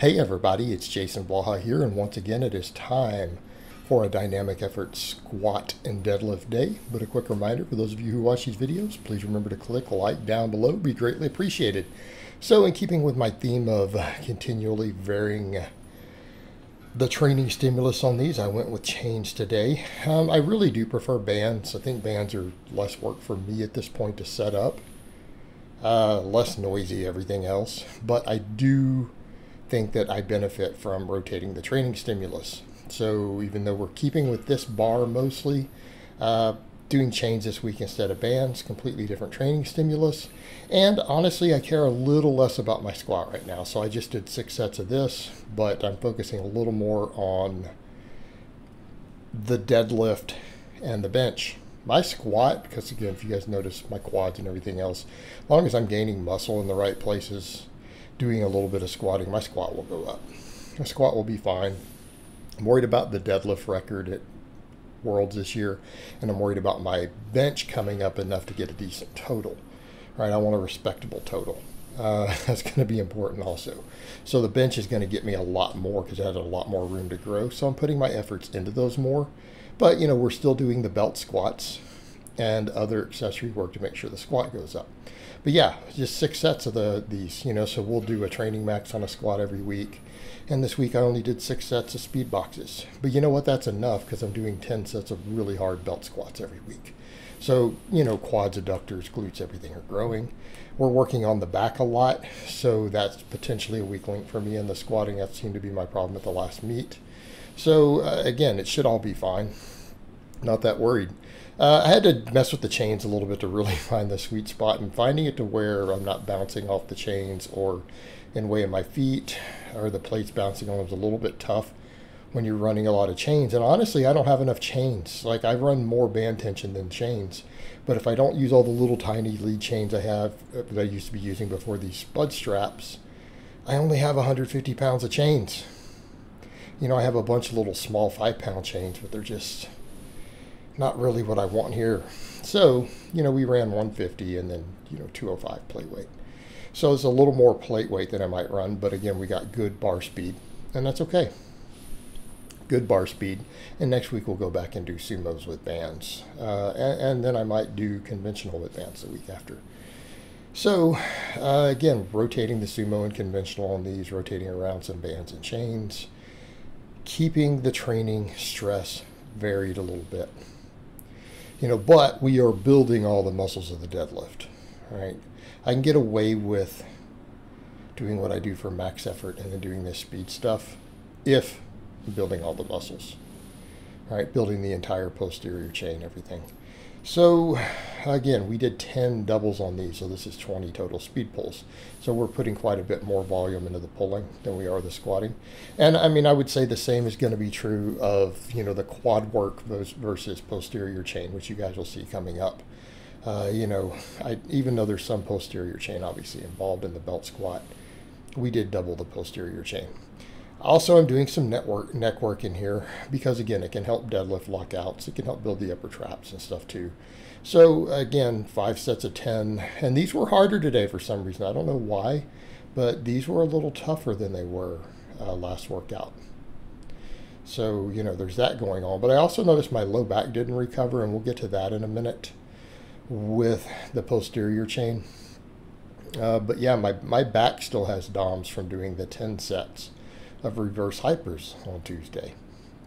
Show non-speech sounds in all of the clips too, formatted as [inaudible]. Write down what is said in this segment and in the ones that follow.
Hey everybody, it's Jason Blaha here, and once again it is time for a dynamic effort squat and deadlift day. But a quick reminder for those of you who watch these videos, please remember to click like down below, be greatly appreciated. So in keeping with my theme of continually varying the training stimulus on these, I went with chains today. Um, I really do prefer bands. I think bands are less work for me at this point to set up. Uh, less noisy, everything else. But I do think that I benefit from rotating the training stimulus. So even though we're keeping with this bar mostly, uh, doing chains this week instead of bands, completely different training stimulus. And honestly, I care a little less about my squat right now. So I just did six sets of this, but I'm focusing a little more on the deadlift and the bench. My squat, because again, if you guys notice my quads and everything else, as long as I'm gaining muscle in the right places, doing a little bit of squatting, my squat will go up. My squat will be fine. I'm worried about the deadlift record at Worlds this year, and I'm worried about my bench coming up enough to get a decent total. Right, I want a respectable total. Uh, [laughs] that's going to be important also. So the bench is going to get me a lot more because it has a lot more room to grow. So I'm putting my efforts into those more. But you know, we're still doing the belt squats and other accessory work to make sure the squat goes up but yeah, just six sets of the these, you know, so we'll do a training max on a squat every week. And this week I only did six sets of speed boxes. But you know what? That's enough because I'm doing 10 sets of really hard belt squats every week. So, you know, quads, adductors, glutes, everything are growing. We're working on the back a lot. So that's potentially a weak link for me in the squatting. That seemed to be my problem at the last meet. So uh, again, it should all be fine. Not that worried. Uh, I had to mess with the chains a little bit to really [laughs] find the sweet spot and finding it to where I'm not bouncing off the chains or in way of my feet or the plates bouncing on them is a little bit tough when you're running a lot of chains. And honestly, I don't have enough chains. Like I run more band tension than chains. But if I don't use all the little tiny lead chains I have uh, that I used to be using before these spud straps, I only have 150 pounds of chains. You know, I have a bunch of little small five pound chains, but they're just not really what I want here. So, you know, we ran 150 and then, you know, 205 plate weight. So it's a little more plate weight than I might run, but again, we got good bar speed, and that's okay. Good bar speed. And next week we'll go back and do sumos with bands. Uh, and, and, then I might do conventional with bands the week after. So, uh, again, rotating the sumo and conventional on these, rotating around some bands and chains, keeping the training stress varied a little bit you know, but we are building all the muscles of the deadlift, right? I can get away with doing what I do for max effort and then doing this speed stuff if I'm building all the muscles, right? Building the entire posterior chain, everything. So again, we did 10 doubles on these, so this is 20 total speed pulls. So we're putting quite a bit more volume into the pulling than we are the squatting. And I mean, I would say the same is going to be true of, you know, the quad work versus posterior chain, which you guys will see coming up. Uh, you know, I, even though there's some posterior chain obviously involved in the belt squat, we did double the posterior chain. Also, I'm doing some network neck work in here because again, it can help deadlift lockouts. It can help build the upper traps and stuff too. So again, five sets of 10, and these were harder today for some reason. I don't know why, but these were a little tougher than they were uh, last workout. So, you know, there's that going on. But I also noticed my low back didn't recover, and we'll get to that in a minute with the posterior chain. Uh, but yeah, my, my back still has DOMs from doing the 10 sets of reverse hypers on Tuesday.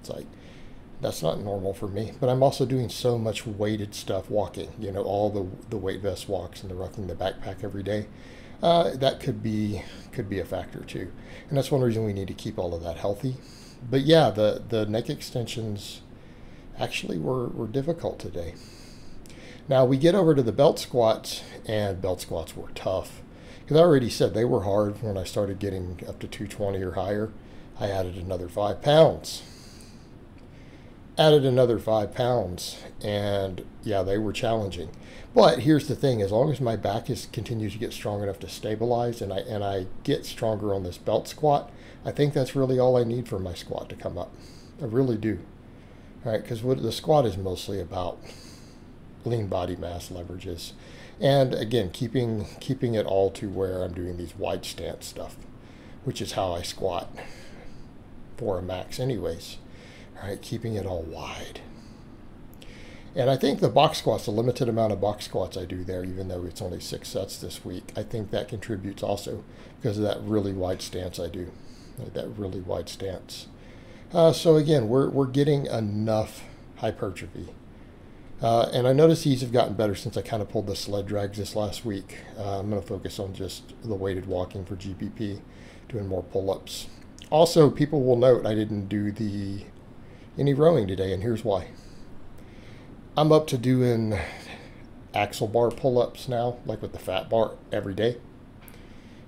It's like, that's not normal for me. But I'm also doing so much weighted stuff walking, you know, all the, the weight vest walks and the rucking the backpack every day. Uh, that could be could be a factor too. And that's one reason we need to keep all of that healthy. But yeah, the, the neck extensions actually were, were difficult today. Now we get over to the belt squats, and belt squats were tough. Because I already said they were hard when I started getting up to 220 or higher. I added another five pounds. Added another five pounds, and yeah, they were challenging. But here's the thing: as long as my back is continues to get strong enough to stabilize, and I and I get stronger on this belt squat, I think that's really all I need for my squat to come up. I really do. All right, because what the squat is mostly about lean body mass leverages, and again keeping keeping it all to where I'm doing these wide stance stuff which is how I squat for a max anyways. Right, keeping it all wide. And I think the box squats, the limited amount of box squats I do there, even though it's only six sets this week, I think that contributes also because of that really wide stance I do, that really wide stance. Uh, so again, we're, we're getting enough hypertrophy. Uh, and I notice these have gotten better since I kind of pulled the sled drags this last week. Uh, I'm going to focus on just the weighted walking for GPP, doing more pull-ups. Also, people will note I didn't do the any rowing today, and here's why. I'm up to doing axle bar pull-ups now, like with the fat bar every day.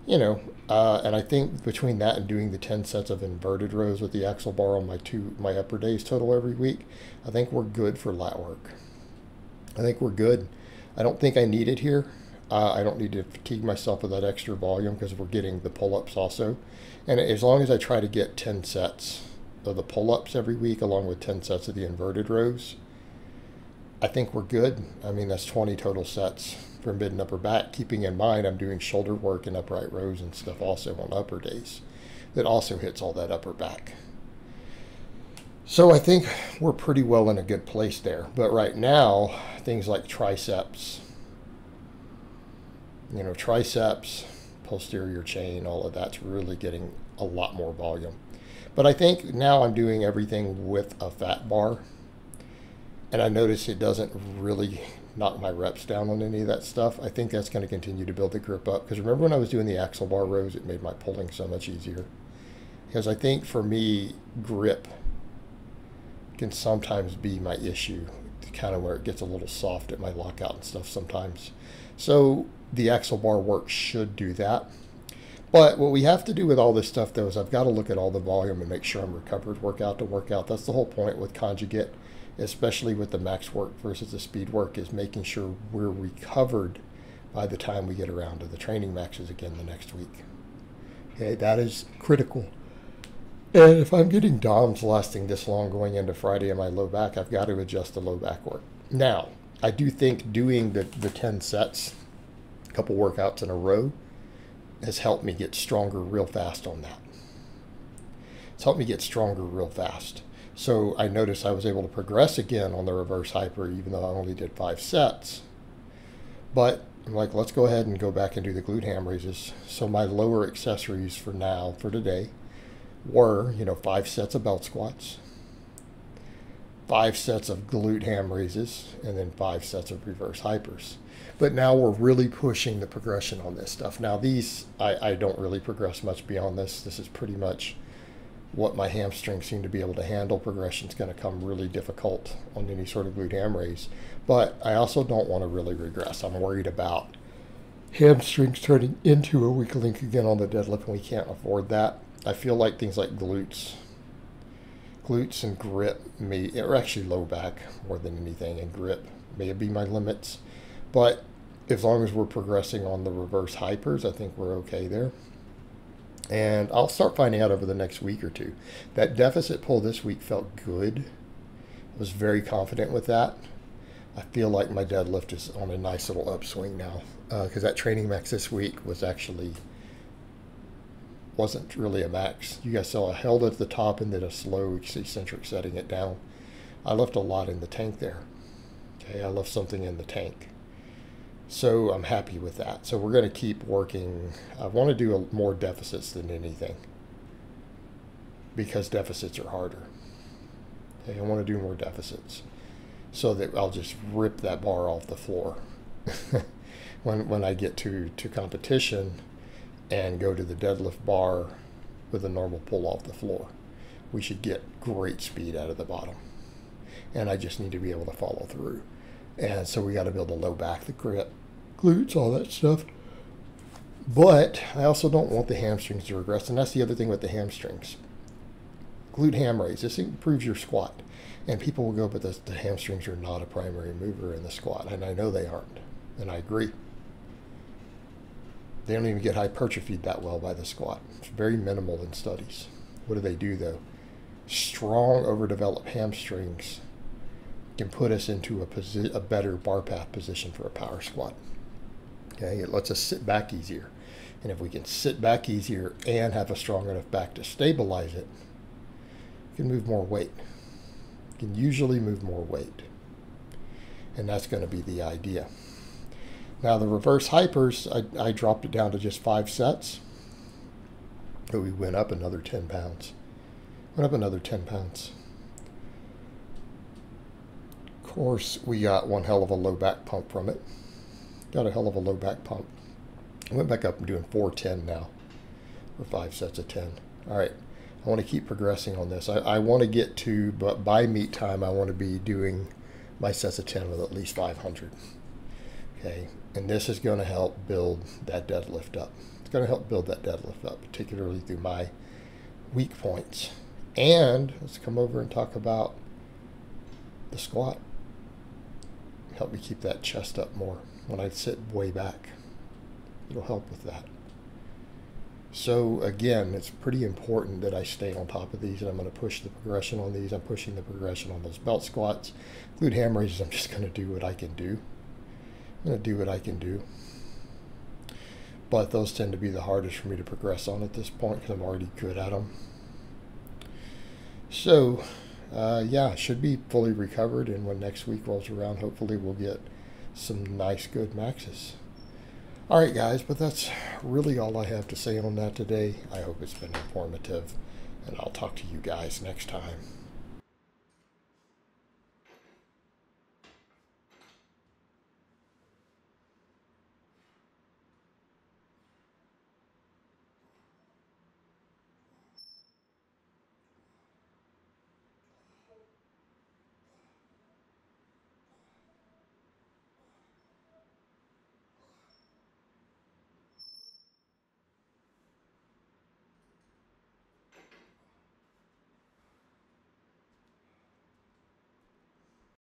You know, uh, and I think between that and doing the 10 sets of inverted rows with the axle bar on my two my upper days total every week, I think we're good for lat work. I think we're good. I don't think I need it here. Uh, I don't need to fatigue myself with that extra volume because we're getting the pull-ups also. And as long as I try to get 10 sets of the pull-ups every week along with 10 sets of the inverted rows, I think we're good. I mean, that's 20 total sets for mid and upper back, keeping in mind I'm doing shoulder work and upright rows and stuff also on upper days. That also hits all that upper back. So I think we're pretty well in a good place there. But right now, things like triceps, you know, triceps, posterior chain, all of that's really getting a lot more volume. But I think now I'm doing everything with a fat bar and I notice it doesn't really knock my reps down on any of that stuff. I think that's going to continue to build the grip up. Because remember when I was doing the axle bar rows, it made my pulling so much easier. Because I think for me, grip can sometimes be my issue, kind of where it gets a little soft at my lockout and stuff sometimes. So the axle bar work should do that. But what we have to do with all this stuff, though, is I've got to look at all the volume and make sure I'm recovered workout to workout. That's the whole point with conjugate especially with the max work versus the speed work, is making sure we're recovered by the time we get around to the training maxes again the next week. Okay, that is critical. And if I'm getting DOMs lasting this long going into Friday in my low back, I've got to adjust the low back work. Now, I do think doing the, the 10 sets, a couple workouts in a row, has helped me get stronger real fast on that. It's helped me get stronger real fast. So I noticed I was able to progress again on the reverse hyper, even though I only did five sets. But I'm like, let's go ahead and go back and do the glute ham raises. So my lower accessories for now, for today, were, you know, five sets of belt squats, five sets of glute ham raises, and then five sets of reverse hypers. But now we're really pushing the progression on this stuff. Now these, I, I don't really progress much beyond this. This is pretty much what my hamstrings seem to be able to handle. Progression is going to come really difficult on any sort of glute ham raise. But I also don't want to really regress. I'm worried about hamstrings turning into a weak link again on the deadlift, and we can't afford that. I feel like things like glutes, glutes and grip may, or actually low back more than anything, and grip may be my limits. But as long as we're progressing on the reverse hypers, I think we're okay there. And I'll start finding out over the next week or two. That deficit pull this week felt good. I was very confident with that. I feel like my deadlift is on a nice little upswing now because uh, that training max this week was actually wasn't really a max. You guys saw I held at the top and did a slow eccentric setting it down. I left a lot in the tank there. Okay, I left something in the tank. So I'm happy with that. So we're going to keep working. I want to do a, more deficits than anything because deficits are harder. Okay, I want to do more deficits so that I'll just rip that bar off the floor [laughs] when when I get to to competition and go to the deadlift bar with a normal pull off the floor. We should get great speed out of the bottom. And I just need to be able to follow through. And so we got to able to low back the grip, glutes, all that stuff. But I also don't want the hamstrings to regress. And that's the other thing with the hamstrings. Glute ham raise, this improves your squat. And people will go, but the, the hamstrings are not a primary mover in the squat. And I know they aren't. And I agree. They don't even get hypertrophied that well by the squat. It's very minimal in studies. What do they do though? Strong overdeveloped hamstrings can put us into a, a better bar path position for a power squat. Okay, it lets us sit back easier. And if we can sit back easier and have a strong enough back to stabilize it, you can move more weight. You can usually move more weight. And that's going to be the idea. Now the reverse hypers, I, I dropped it down to just five sets. But we went up another 10 pounds. Went up another 10 pounds. Of course, we got one hell of a low back pump from it. Got a hell of a low back pump. Went back up and doing 410 now. For five sets of 10. All right. I want to keep progressing on this. I, I want to get to, but by meet time, I want to be doing my sets of 10 with at least 500. Okay. And this is going to help build that deadlift up. It's going to help build that deadlift up, particularly through my weak points. And let's come over and talk about the squat. Help me keep that chest up more when I sit way back. It'll help with that. So again, it's pretty important that I stay on top of these and I'm going to push the progression on these. I'm pushing the progression on those belt squats. Glute ham raises, I'm just going to do what I can do. I'm going to do what I can do. But those tend to be the hardest for me to progress on at this point because I'm already good at them. So, uh, yeah, should be fully recovered. And when next week rolls around, hopefully we'll get some nice, good maxes. All right, guys, but that's really all I have to say on that today. I hope it's been informative, and I'll talk to you guys next time.